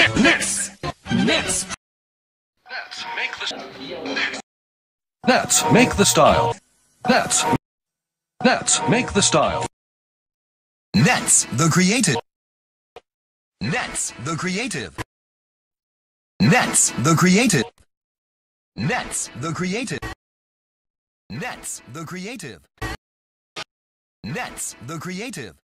Netz. Netz. Netz make the Netz make the style. Netz. Netz make the style. Netz, the creative. Netz, the creative. Netz, the creative. Netz, the creative. Netz, the creative. Netz, the creative.